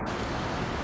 you